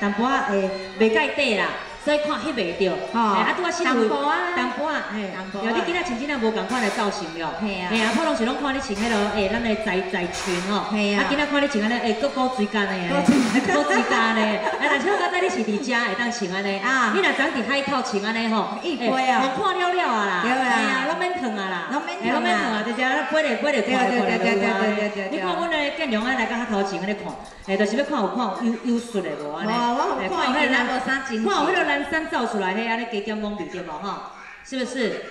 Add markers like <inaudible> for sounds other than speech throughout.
淡薄仔诶袂介短啦。所以看翕袂着，哦。哎啊，拄啊新淡薄仔淡薄仔，嘿，淡薄仔有你今仔穿真正无共款的造型了，嘿啊。嘿啊，普通是拢看你穿迄落，诶，咱的窄窄裙吼，嘿啊。啊，今仔看你穿安尼，诶，高高水干的安尼，<laughs> 高水干的，啊，但是我感觉你是伫遮会当穿安尼，啊。你若长伫海口穿安尼吼，一杯啊我看了了啊啦，对啊。拢免烫啊啦，拢免烫啊，你看阮的建良安来到遐头前安尼看，诶，就是要看有看有有术的无安尼，哦我有看有迄个蓝山照出来，迄安尼加减懵对无吼？是不是？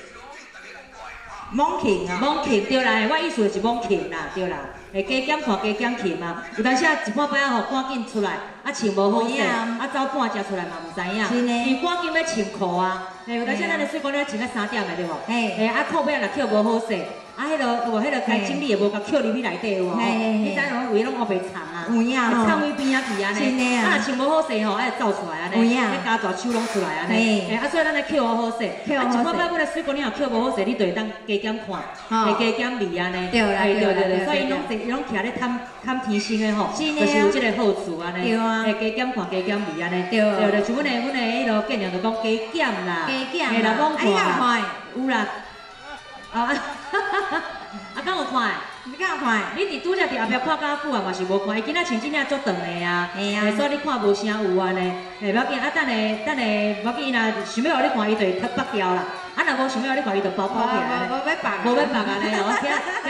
猛禽啊，懵琴对啦，嘿我意思就是懵琴啦，对啦。会，加减看加减琴嘛，有当时啊一半摆啊吼赶紧出来，啊穿无好势，啊。走半只出来嘛毋知影，是呢。伊赶紧要穿裤啊，诶，有当时咱的水果咧穿到三点的对无？嘿。诶，啊裤尾啊若扣无好势，啊迄落有无？迄落该整理的无甲扣入去内底有无？嘿嘿嘿。你知影位拢乌白长啊，有影吼。唱位边仔去安尼，真的啊。啊若穿无好势吼，爱走出来安尼，有影。迄加大手拢出来安尼，嘿。诶，啊所以咱来扣好好势，扣好好势。啊一半摆阮的水果你若扣无好势，你就会当加减看，会加减味安尼，对啦对对啦对所以对。拢是伊拢徛咧探探天星的吼，是呢就是有即个好处安尼，对啊。嘿加减看加减味安尼，对。对对，像阮的阮的迄落建议就讲加减啦，加减嘿啦，哎呀看看，有啦，啊，<laughs> 啊，敢有看？的？你敢看？你伫拄则伫后壁看甲久啊，嘛是无看，伊今仔穿真正足长的啊，嘿啊。所以你看无啥有安尼，嘿，不要紧，啊，等下等下，无要紧，伊若想要互你看，伊就会脱北掉啦，啊，若无想要互你看，伊就包包起来无无要绑，无要绑安尼哦，听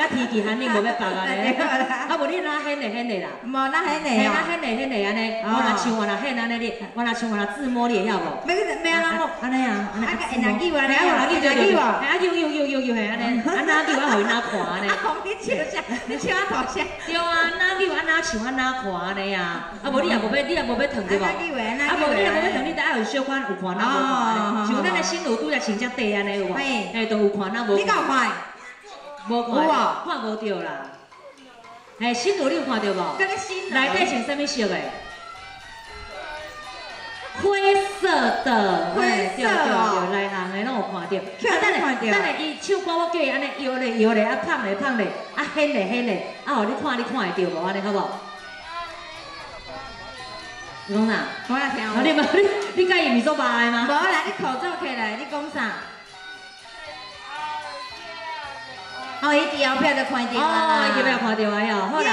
听天气寒冷 <laughs> 无要绑安尼，<laughs> 啊，无你哪显的显的啦。无那迄嘿，个哦，哪显的显的安尼，哦。我若唱我若显安尼你，我若唱我若自摸你会晓无？要要安怎安尼。啊，啊会拿球啊嘿啊，拿球拿球啊嘿啊，游游游游游嘿，安尼，啊拿球啊，互伊哪看安尼。啊，讲你笑啥？你请我头啥？对啊，哪球安哪唱安哪看安尼啊？啊，无你也无要，你也无要疼对无？啊，无你也无要的疼，你得爱有小款有看哪无。像咱的新路拄则穿只底安尼有无？嘿嘿，都有看哪无你敢有看？看？无看啊，看无着啦。哎，新路你有看到无？跟你新内底穿啥物色的？灰色的，灰色哦对对，内行的拢有看着。去哪里看到等下伊唱歌，我叫伊安尼摇咧摇咧，啊胖咧胖咧，啊显咧显咧，啊互你看你看会着无？安尼好无？你讲啥？我来听啊你无 <laughs> 你你甲伊毋是做白的无？啦，你口罩起来，你讲啥？哦，伊伫后壁就看到啊。哦，伊就要看着啊哟，好啦。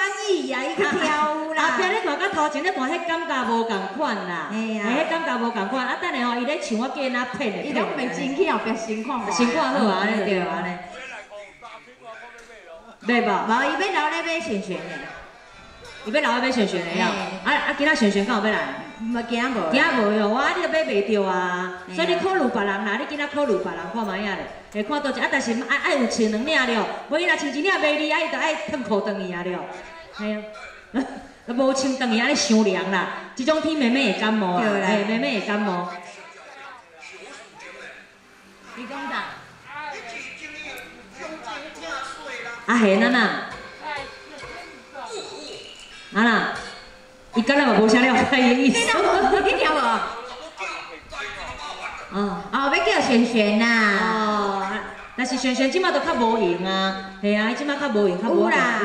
叫伊翻译呀，伊去跳舞啦。后壁咧看甲头前咧看，迄感觉无共款啦。哎呀迄感觉无共款。啊，等下吼，伊咧唱，我叫伊哪骗咧。伊拢袂真去后壁先看无。先看好啊，安尼就对啊，安尼。对吧？无，伊要留咧买旋旋的，伊要留咧买旋旋的呀。啊啊，今仔旋旋敢有要来？无惊无。惊无哟，我你都买袂着啊。所以你考虑别人啦，你今仔考虑别人看卖啊咧。会看到一，啊，但是爱爱有穿两领了，无伊若穿一领卖你，啊，伊就爱褪裤断去啊了。嘿啊。无穿长去安尼伤凉啦，即种天妹妹会感冒啊，妹妹会感冒。你讲啥？啊，嘿，娜娜，啊啦，伊敢若嘛无啥了解伊意你听。无，你听无？啊。哦，要叫璇璇啊。哦，但是璇璇即马都较无闲啊，系啊，即马较无闲，较无有啦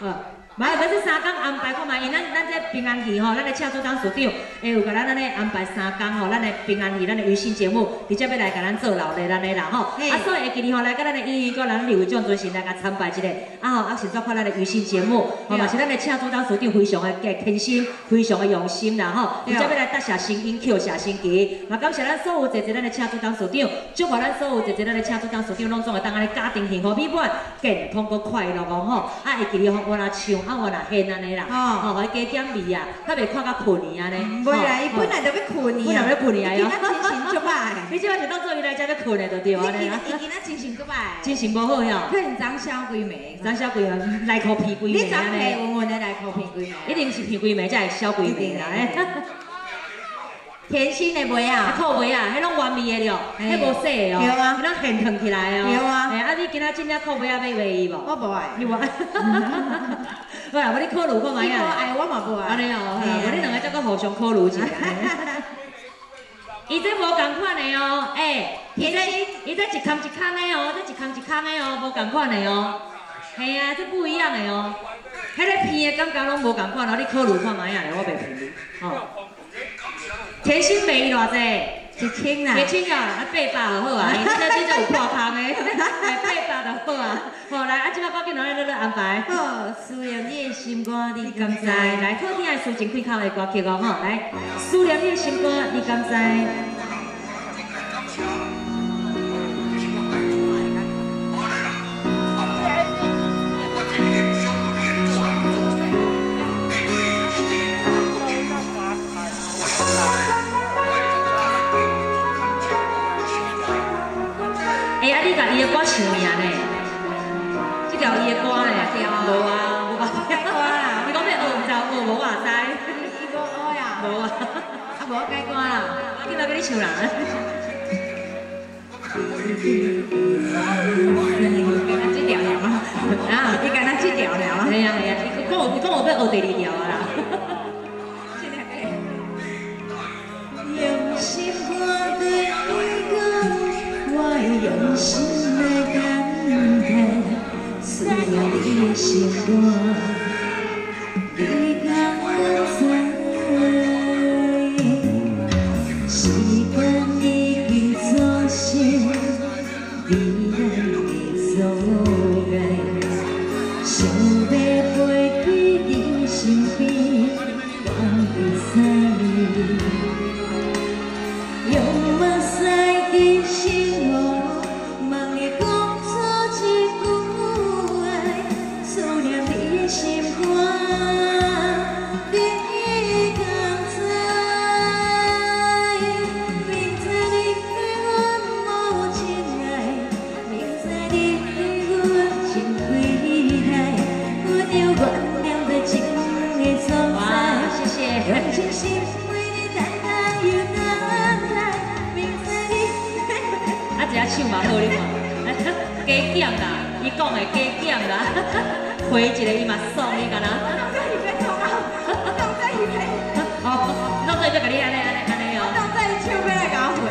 有，嘛，要是三工安排看嘛，因咱咱这平安期吼，咱的车主当署长会有甲咱安尼安排三工吼，咱的平安期，咱的娱乐节目，直接要来甲咱做老的咱的啦吼。啊，所以会记哩吼，来甲咱的演员，甲咱刘伟壮尊先来甲参拜一下，啊吼，啊是做看咱的娱乐节目，吼嘛是咱的车主当署长非常的虔心，非常的用心啦吼，直对接要来搭下声音，扣下星期，嘛感谢咱所有姐姐咱的车主当署长，祝福咱所有姐姐咱的车主当署长拢总会当安尼家庭幸福美满、健康佮快乐哦吼，啊会记哩吼，我若唱，啊我若献安尼啦，哦吼，互伊加减味啊，较袂看甲困去安尼，袂啦，伊本来就要困本去啊。来要困去啊，伊今仔精神足歹。<laughs> 你即摆是当做伊来遮要困的就对伊安尼啦，今伊今仔精神足歹。精神无好哟，可能长消几暝。咱小鬼啊，<laughs> 内裤皮鬼暝你昨暝安尼，稳稳的内裤皮鬼眉。一定是皮鬼眉才会小鬼眉啦，嘿。甜心的袂啊，啊。靠袂啊，迄拢原味的了，嘿迄无洗的哦，迄拢现烫起来哦。对啊哎，啊，你今仔真正靠袂啊买卖伊无？我无爱。<laughs> 你无？<laughs> 好啦，我你考虑看卖啊。伊无爱，我嘛无爱。安尼哦，我你两个再搁互相考虑一下。<laughs> 伊这无共款的哦，诶，伊这伊这一空一空的哦，这一空一空的哦，无共款的哦。嘿啊，这不一样的哦。迄个片的感觉拢无共款，然后你考虑看卖啊，我袂骗你。哦，甜心卖伊偌济？一千啦，一千啊，啊八百就好啊，<laughs> 因为这真有破空的，<laughs> 八百就好啊。好来，啊，即摆赶紧来，来来安排。好，思念你的心肝，你敢知？来，好听的抒情开口的歌曲哦，吼，来，思念你的心肝，你敢知？这条伊的歌呢？无啊，无捌听歌啦。你讲要学，唔就学冇话知。伊无学呀？无啊，啊冇改歌啦。我今仔给你唱啦。这条了吗？啊，你讲咱这条了啊？系啊系啊，你讲我，你讲我要学第二条啊啦。心肝。唱嘛好哩嘛，加减啦，伊讲的加减啦，<laughs> 回一个伊嘛爽你干呐？弄在伊边唱啊，弄在伊边。<laughs> 哦，弄在伊边，甲你安尼安尼安尼哦。来甲我回。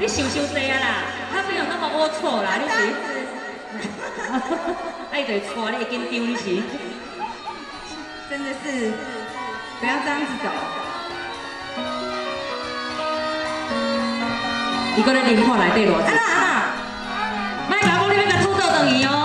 你想想济啊啦，他没有那么龌龊啦，你是。爱对错，你会紧张你是。真的是，不要这样子走。伊搁咧冷看内底偌济， 감사해요.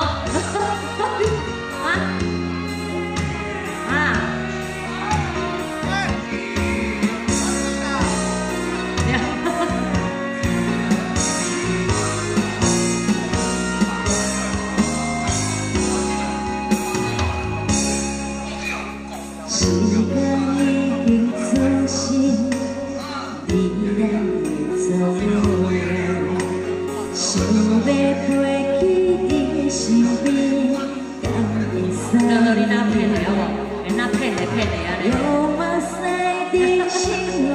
Nobody not paying that one. And not paying that, paying that. You're my side dish.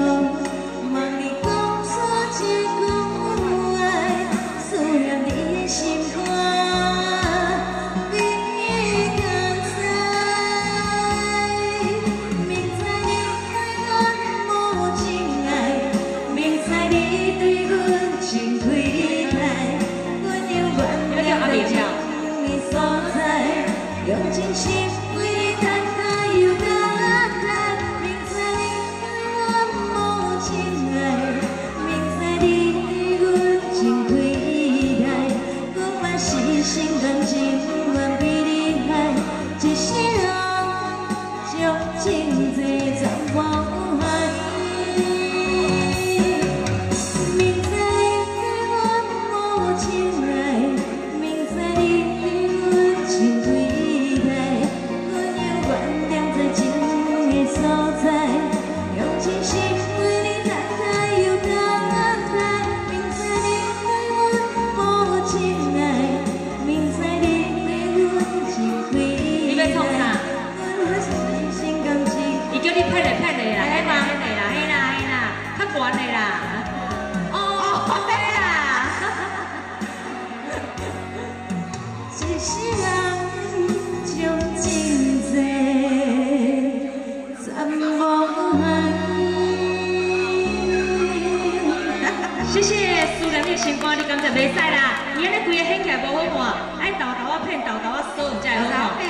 <laughs> 谢谢苏良的新歌，你感觉袂使啦，伊安尼规个掀起来无好看，爱豆豆啊片豆豆啊收，才会好看。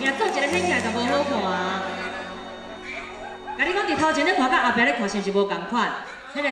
也做一个掀起来就无好看啊。甲你讲，伫头前咧看，甲后壁咧看是毋是无共款？